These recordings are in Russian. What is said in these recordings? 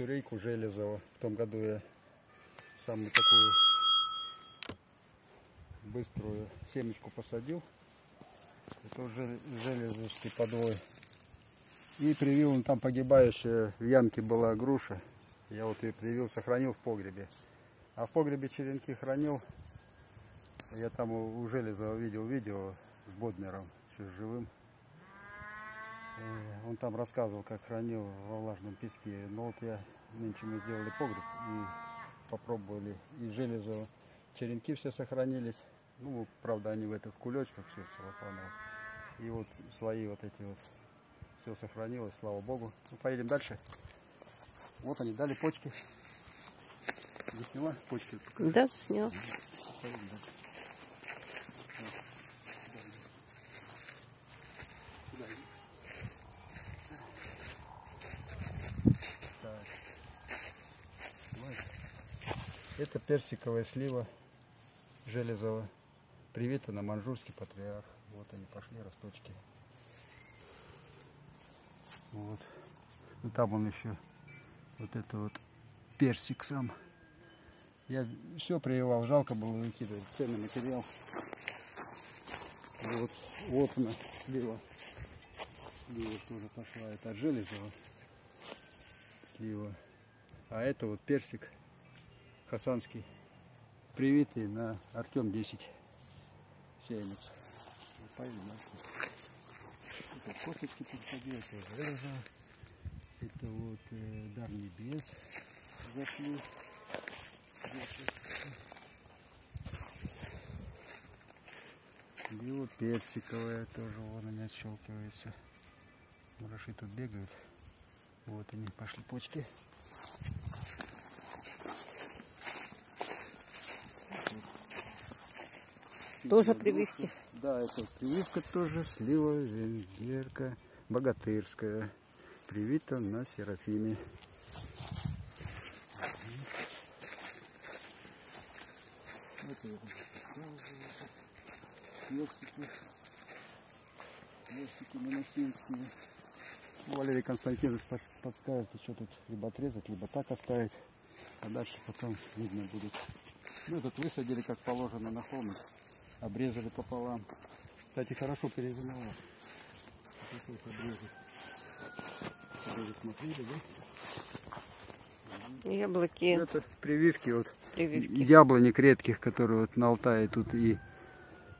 уссурийку Железова. В том году я самую такую быструю семечку посадил. Это уже железовский подвой. И привил он там погибающая, в ямке была груша. Я вот ее привил, сохранил в погребе. А в погребе черенки хранил. Я там у Железова видел видео с Бодмером, еще живым. Он там рассказывал, как хранил во влажном песке. Но вот я, нынче мы сделали погреб и попробовали. И Железова черенки все сохранились. Ну, правда, они в этих кулечках все целлофановых. И вот слои вот эти вот. Все сохранилось, слава богу. Ну, поедем дальше. Вот они, дали почки. Не сняла почки? Да, снял. Поедем дальше. Сюда иди. Так. Вот. Это персиковая слива железова. Привита на манжурский патриарх. Вот они пошли, росточки. Вот. Ну там он еще вот это вот персик сам. Я все прививал, жалко было выкидывать, ценный материал. Вот, вот она, слива. Слива тоже пошла, это от слива. А это вот персик хасанский, привитый на Артем 10 сеянец. Это косточки подходили, это железо. Это вот э, дар небес зашли. Вот персиковая тоже вон они отщелкиваются. Мураши тут бегают. Вот они, пошли почки. Тоже прививки. Да, это прививка тоже, слива, венгерка, богатырская. Привита на Серафиме. Это вот персики. Персики моносинские. Ну, Валерий Константинович подскажет, что тут либо отрезать, либо так оставить. А дальше потом видно будет. Ну, этот высадили как положено на холмик. Обрезали пополам. Кстати, хорошо перезимовал. Пришлось обрезать. Обрезать смотрели, да? Яблоки, Это прививки вот прививки яблонек редких, которые вот на Алтае тут и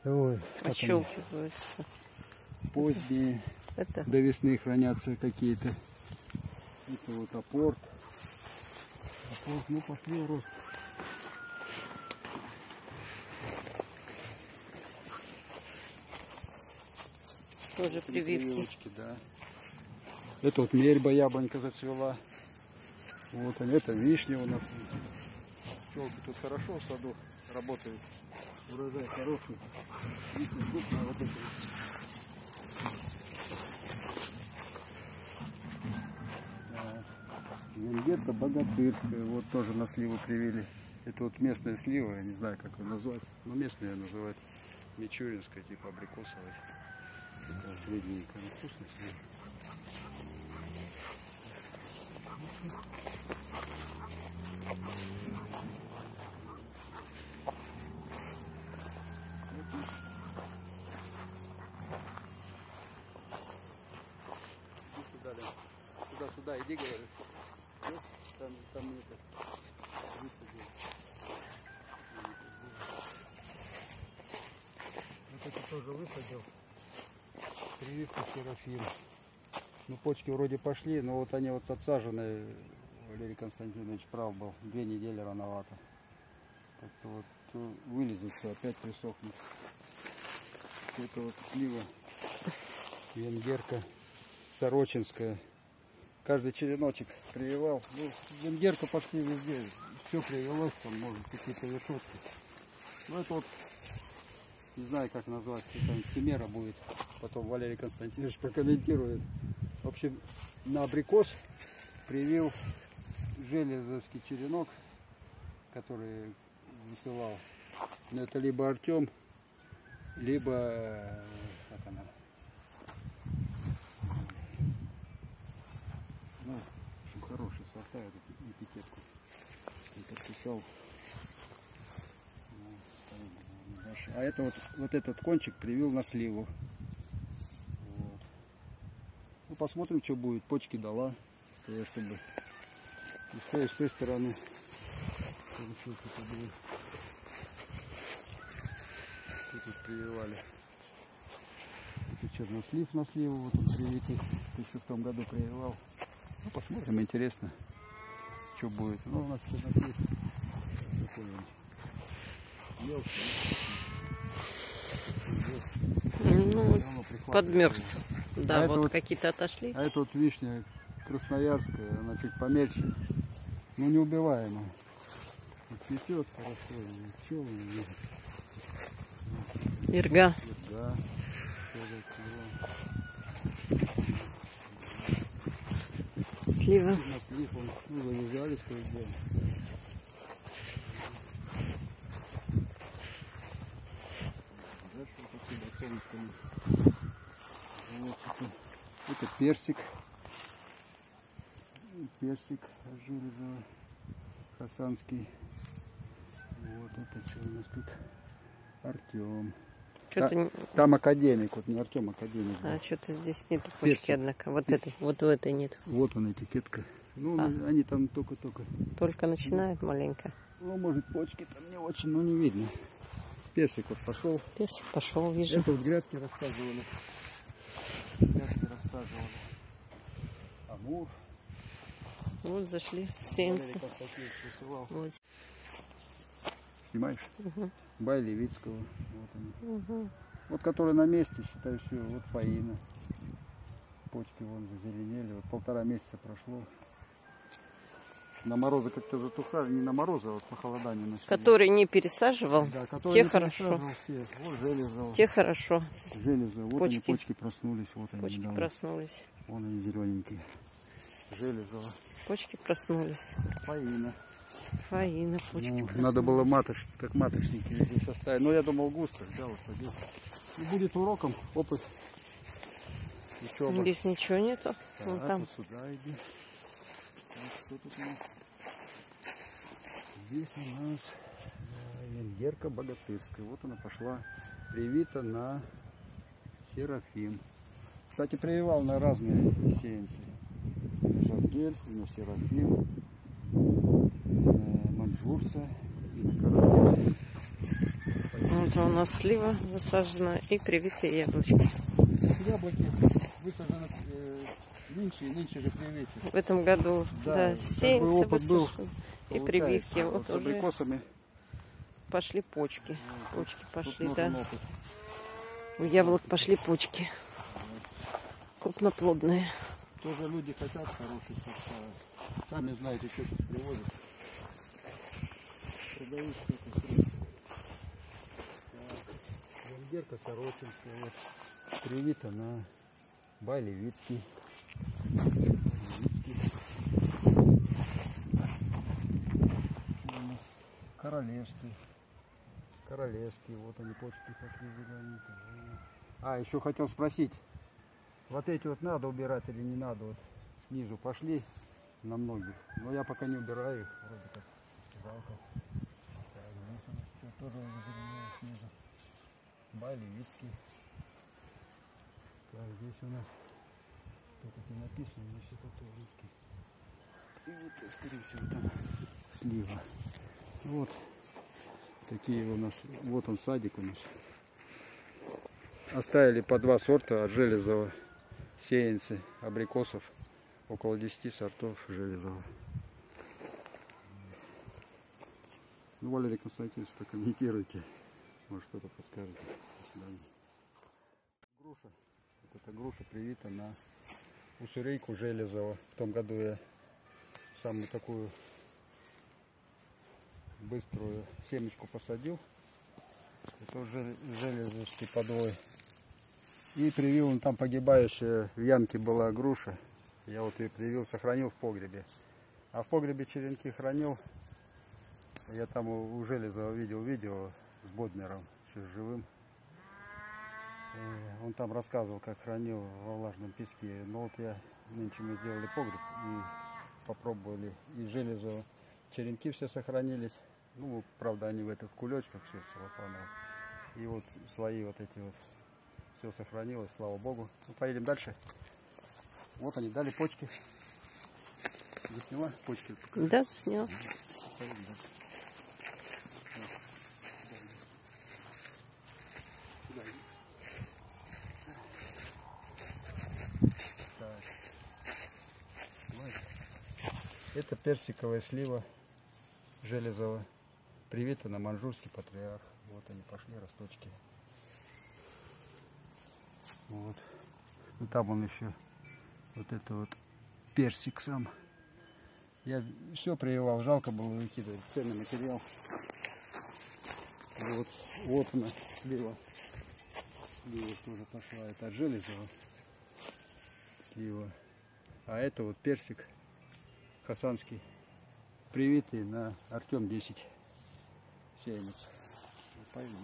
ой, отщелкиваются. поздние, Это до весны хранятся какие-то. Это вот апорт. Апорт, ну пошли рост. Тоже прививки. Да. Это вот мельба яблонька зацвела. Вот они, это вишня у нас. Пчелки тут хорошо в саду работают. Урожай хороший. Вишня крупная, вот. Да. Венгерка богатырская, вот тоже на сливу привили. Это вот местная слива, я не знаю, как ее назвать. Но местная называют мичуринская, типа абрикосовая. Средненькая. Иди сюда, иди, говорю. Там, там это. высадил. Вот это тоже высадил. Прививка Серафим. Ну, почки вроде пошли, но вот они вот отсажены. Валерий Константинович прав был. Две недели рановато. Так-то вот э, вылезут все, опять присохнут. Это вот слива. Венгерка. Сорочинская. Каждый череночек прививал. Ну, венгерка пошли везде. Все привелось, там, может, какие-то решетки. Ну, это вот, не знаю, как назвать, какая-нибудь химера будет. Потом Валерий Константинович прокомментирует. В общем, на абрикос привил железовский черенок, который высылал. Но это либо Артем, либо э, как она, ну, в общем, хороший сорта эту этикетку. Я подписал. Ну, ставим, наверное, дальше. А это вот, вот этот кончик привил на сливу. Вот. Ну, посмотрим, что будет. Почки дала. Чтобы и с той, с той стороны получилось это будет. Что тут прививали? Это чернослив на сливу, вот он привитый. Еще в том году прививал. Ну, посмотрим, интересно, что будет. Ну, у нас чернослив мелкий. Ну, подмерз. Да, А вот вот- какие-то отошли. А это вот вишня красноярская, она чуть помельче, но неубиваемая. Вот Цветет хорошо, пчелы, и Ирга. да, Слива. Ну. Дальше вот такие это персик. Персик железовый, хасанский. Вот это что у нас тут? Артем. Что-то не- Там академик, вот не Артем, академик. был. а, что-то здесь нету Персик. почки, однако. Вот этой, вот у этой нет. Вот он этикетка. Ну, А. они там только-только. Только начинает маленько. Ну, может, почки там не очень, но не видно. Персик вот пошел. Персик пошел, вижу. Это вот грядки рассказывали. Рассаживали. Амур. Вот зашли рисовал. Вот. Снимаешь? Мгм. Бай Левицкого. Вот они. Мгм. Вот который на месте, считай, все. Вот Фаина. Почки вон зазеленели. Вот полтора месяца прошло. На морозы как-то затухали. Не на морозы, а вот похолодание начали. Который не пересаживал, Да, которые те не хорошо. пересаживал все. Вот железо. те хорошо. Железо. Вот Почки. они, почки проснулись. Вот они. Почки да, проснулись. Вон они зелененькие. Железо. Почки проснулись. Фаина. Фаина, почки Ну, проснулись. надо было матош, как маточники здесь оставить. Но я думал густо, и садил. И будет уроком опыт. Учеба. Здесь ничего нету. Так, Вон там. вот сюда иди. Так, что тут у нас? Здесь у нас э, венгерка богатырская. Вот она пошла. Привита на Серафим. Кстати, прививал на разные сеянцы. И на Серафим, на Маньчжурца, и на Королев. Вот у нас слива засажена и привитые яблочки. Яблоки высажены нынче, нынче же привитие. В этом году, Да, да, сеянцы высажены. И прививки. вот Вот с уже абрикосами. пошли почки. Почки пошли, да. опыт. У яблок пошли почки. Крупноплодные. Тоже люди хотят хороший сорта. Сами знаете, что тут привозят. Продают что-то. Венгерка Сорочинская. Вот. Привита на Байлевицкий. Королевский. Королевский. Вот они почки пошли зелененькие. А, еще хотел спросить. Вот эти вот надо убирать или не надо? Вот снизу пошли на многих. Но я пока не убираю их. Вроде как жалко. Тоже снизу. Балицкий. Так, здесь у нас тут это написано, но все это русский. И вот, скорее всего, там слива. Вот такие у нас, вот он садик у нас. Оставили по два сорта от железового сеянцы абрикосов. Около 10 сортов железового. Ну, Валерий Константинович, прокомментируйте. Может, что-то подскажете. До свидания. Груша. Вот эта груша привита на уссурейку железового. В том году я самую такую быструю семечку посадил. Это уже железовский подвой. И привил, он там погибающая в ямке была груша. Я вот ее привил, сохранил в погребе. А в погребе черенки хранил. Я там у у Железова видел видео с Боднером, еще живым. И он там рассказывал, как хранил во влажном песке. Но вот я нынче мы сделали погреб и попробовали. И железо, черенки все сохранились. Ну, правда, они в этих кулечках все целлофановых. И вот свои вот эти вот. Все сохранилось, слава богу. Ну, поедем дальше. Вот они дали почки. Засняла почки? Покажи. Да, снял. Поедем дальше. Сюда иди. Так. Вот. Это персиковая слива железовая. Привита на манжурский патриарх. Вот они пошли, росточки. Вот. И там он еще вот это вот персик сам. Я все прививал, жалко было выкидывать. Ценный материал. Вот, вот она, слива. Слива тоже пошла. Это от железова слива. А это вот персик хасанский. Привитый на Артем 10 сеянец. Дальше.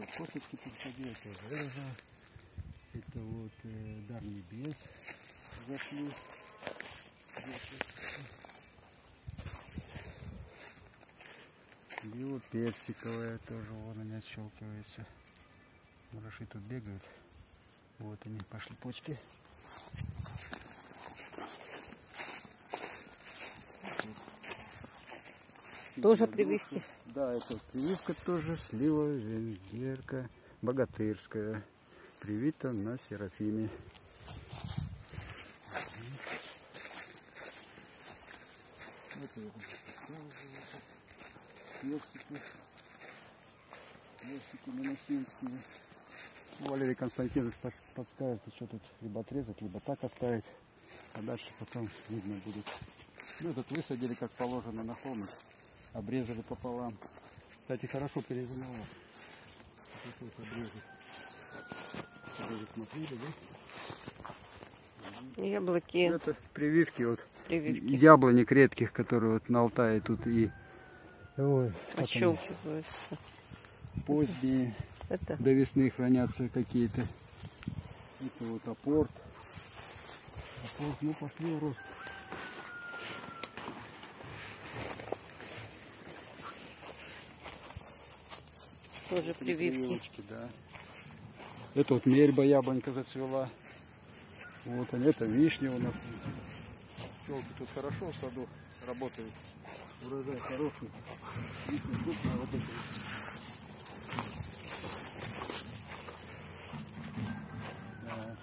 Это косточки пересадил, это железо. Это вот э, дар небес зашли. Био персиковая тоже вон они отщелкивается. Мураши тут бегают. Вот они пошли почки. Тоже прививки? Да, это прививка тоже, слива, венгерка, богатырская. Привита на Серафиме. Ну, Валерий Константинович подскажет, что тут либо отрезать, либо так оставить. А дальше потом видно будет. Ну, этот высадили как положено на холмик. Обрезали пополам. Кстати, хорошо перезимовал. Вот это вот обрезать. Обрезать смотрели, да? Яблоки, Это прививки вот прививки яблонек редких, которые вот на Алтае тут и ой, отщелкиваются. поздние, Это до весны хранятся какие-то. Это вот апорт. Апорт, ну пошли в рост. Тоже прививки. Прививочки, да. Это вот мельба яблонька зацвела. Вот они, это вишня у нас. Пчелки тут хорошо в саду работают. Урожай хороший. Вишня крупная, вот. Да.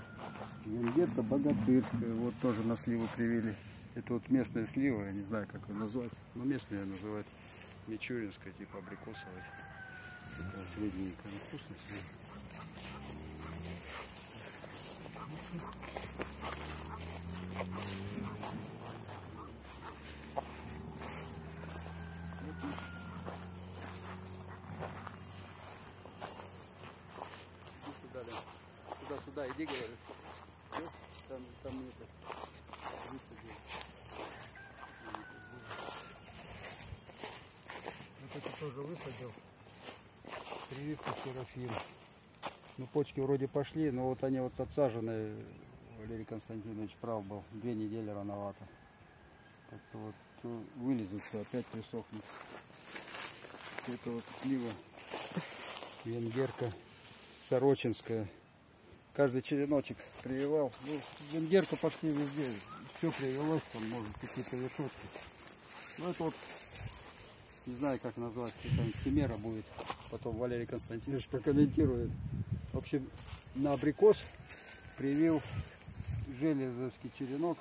Венгетта богатырская, вот тоже на сливу привили. Это вот местная слива, я не знаю, как ее назвать. Но местная ее называют мичуринская, типа абрикосовая. Средненькая. Иди сюда, Лен. Сюда, сюда, иди, говорю. Там, там это. высади. Вот это тоже высадил. Прививка Серафим. Ну, почки вроде пошли, но вот они вот отсажены, Валерий Константинович прав был, две недели рановато. Как-то вот то вылезут, опять присохнут. Это вот слива венгерка сорочинская. Каждый череночек прививал. Ну, венгерку пошли везде. Все привелось, там, может, какие-то вершочки. Ну, это вот, не знаю, как назвать, какая-нибудь химера будет. Потом Валерий Константинович прокомментирует. В общем, на абрикос привил железовский черенок,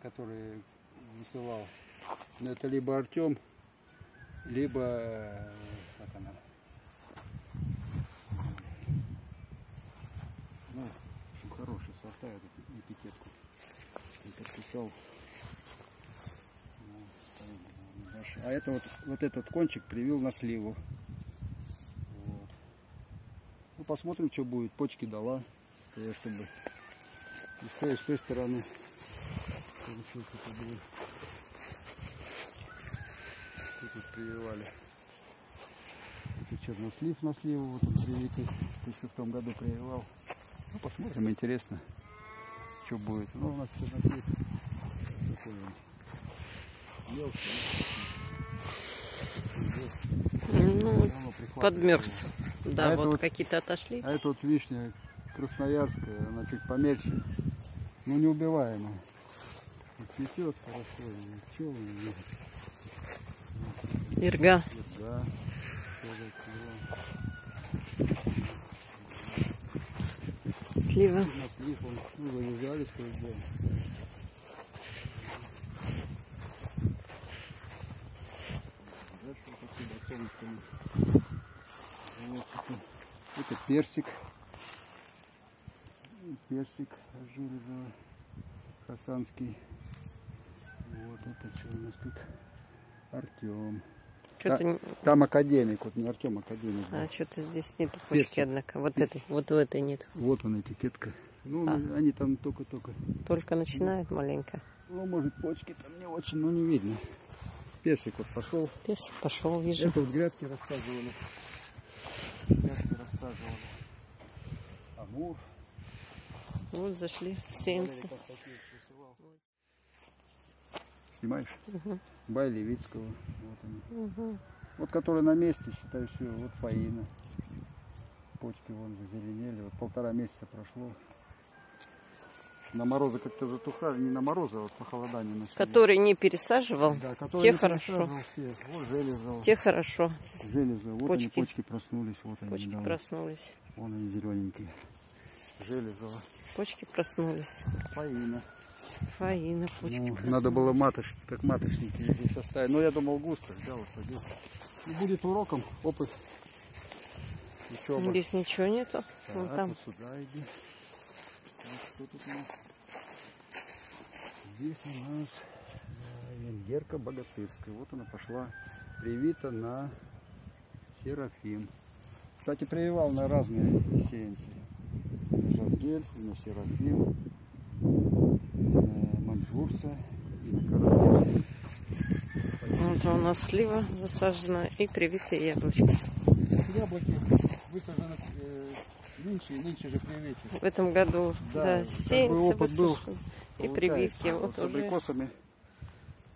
который высылал. Но это либо Артем, либо э, как она, ну, в общем, хорошие сорта, я тут этикетку не подписал. Ну, дальше. А это вот, вот этот кончик привил на сливу. Посмотрим, что будет. Почки дала, э, чтобы и с той, стороны тут прививали? Это чернослив на сливу, вот он привитый. Ты еще в том году прививал. Ну, посмотрим, интересно, что будет. Ну, у нас чернослив какой-нибудь. Мелкий. Ну, подмерз. Да, А вот вот- какие-то отошли. А это вот вишня красноярская, она чуть помельче, но неубиваемая. И цветет хорошо, пчелы, Ирга. да, Слива. На слив он, ну, завязались кое-где. Дальше вот отсюда солнышко. Вот это, это персик. Персик Жирезова, Хасанский. Вот это что у нас тут? Артем. Что-то, не- Там академик, вот не Артем, академик. был. а, что-то здесь нету Персик. почки, однако. Вот этой, вот в этой нет. Вот он этикетка. Ну, А. они там только-только. Только начинает маленько. Ну, может, почки там не очень, но не видно. Персик вот пошел. Персик пошел, вижу. Это вот грядки рассаживали. Грядки рассаживали. Амур. Вот зашли сеянцы. Снимаешь? Мгм. Бай Левицкого. Вот они. Мгм. Вот который на месте, считай, все. Вот Фаина. Почки вон зазеленели. Вот полтора месяца прошло. На морозы как-то затухали. Не на морозы, а вот похолодание начали. Который не пересаживал, Да, которые те не хорошо. все. Вот железо. те хорошо. Железо. Вот Почки. они, почки проснулись. Вот они. Почки да, вот. проснулись. Вон они зелененькие. Железово. Почки проснулись. Фаина. Фаина, почки Ну, проснулись. надо было матош, как маточники здесь оставить. Но я думал густо, взял и садил. Ну, будет уроком, опыт. Учеба. Здесь ничего нету. Вон Так, там. вот сюда иди. Что тут у нас? Здесь у нас э, венгерка богатырская. Вот она пошла привита на Серафим. Кстати, прививал на разные сеянцы. На Жаргель, на Серафим, на Маньчжурца, и на Карабин. Вот у нас слива засажена и привитые яблочки. Яблоки высажены нынче, нынче же привитие. В этом году, Да, да, как бы сеянцы опыт был, высушены. И прививки. Вот с уже абрикосами.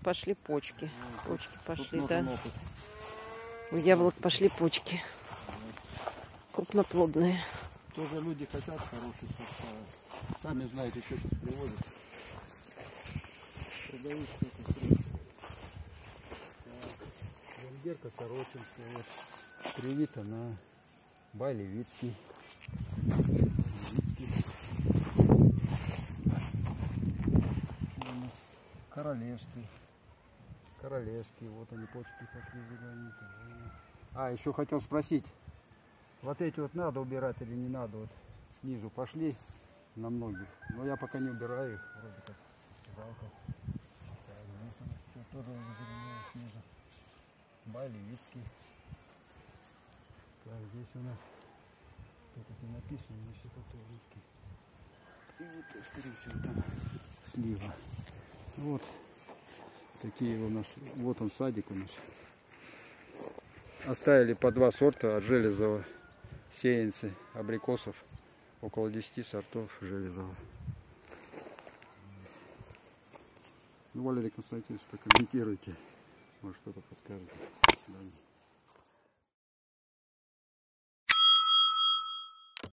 пошли почки. Почки Тут пошли, да. опыт. У яблок пошли почки. Крупноплодные. Тоже люди хотят хороших сорта. Сами знаете, что тут привозят. Продают что-то. Венгерка Сорочинская. Вот. Привита на Байлевицкий. Королевский. Королевский. Вот они почки пошли зелененькие. А, еще хотел спросить. Вот эти вот надо убирать или не надо? Вот снизу пошли на многих. Но я пока не убираю их. Вроде как жалко. Тоже. Так, здесь у нас тут не написано, но все это русский. И это, скорее всего, там слива. Вот такие у нас. Вот он садик у нас. Оставили по два сорта от железового сеянцы абрикосов. Около 10 сортов железового. Ну, Валерий Константинович, прокомментируйте.